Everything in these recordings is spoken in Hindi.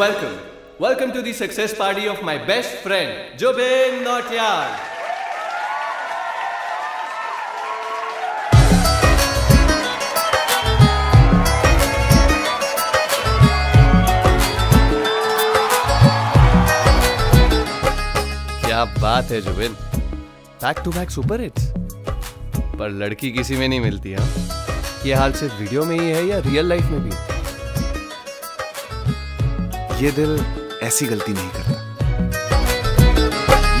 Welcome welcome to the success party of my best friend जो बेन यार क्या बात है Zubin back to back super hits पर लड़की किसी में नहीं मिलती, है? ये हाल सिर्फ़ वीडियो में ही है या रियल लाइफ में भी है? ये दिल ऐसी गलती नहीं करता।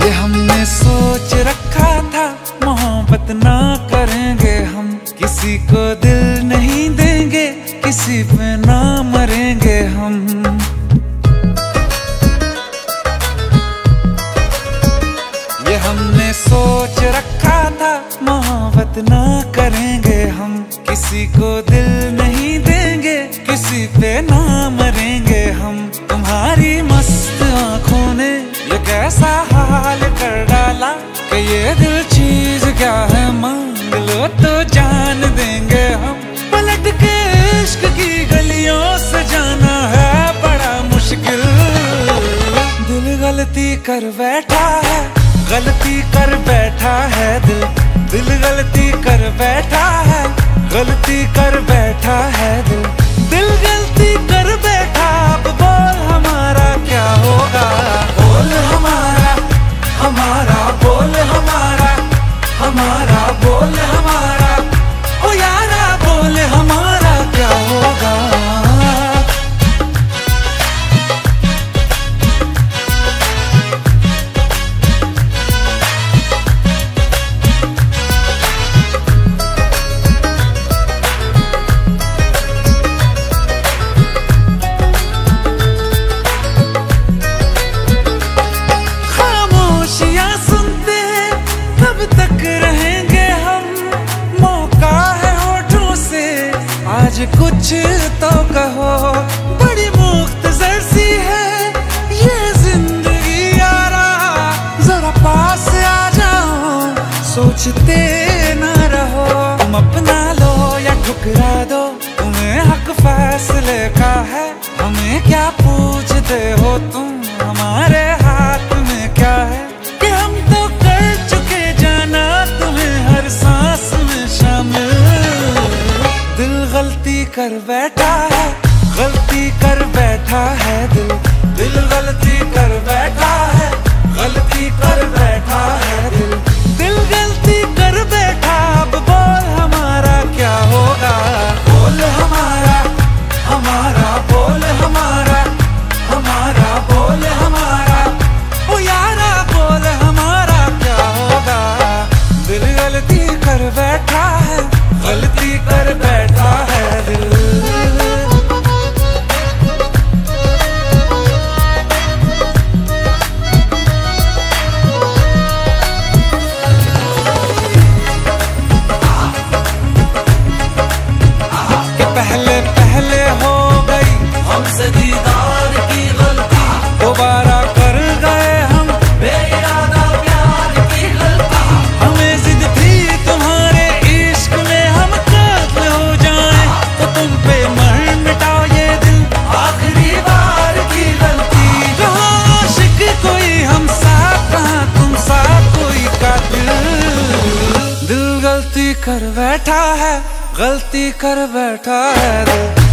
ये हमने सोच रखा था, मोहब्बत ना करेंगे हम। किसी को दिल नहीं देंगे, किसी पे ना मरेंगे हम। ये हमने सोच रखा था, मोहब्बत ना करेंगे हम। किसी को दिल नहीं देंगे, किसी पे ना मरेंगे हम। तुम्हारी मस्त आँखों ने ये कैसा हाल कर डाला कि ये दिल चीज़ क्या है मांग लो तो जान देंगे हम। पलट के इश्क की गलियों से जाना है बड़ा मुश्किल। दिल गलती कर बैठा है, गलती कर बैठा है दिल। दिल गलती कर बैठा है, गलती कर बैठा है दिल। बैठा है। गलती कर बैठा है दिल। दिल गलती कर बैठा है। गलती कर बैठा है दिल। कर बैठा है गलती कर बैठा है।